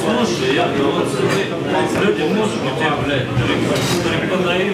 Слушай, я вот люди музыку тебе, блядь, преподаю.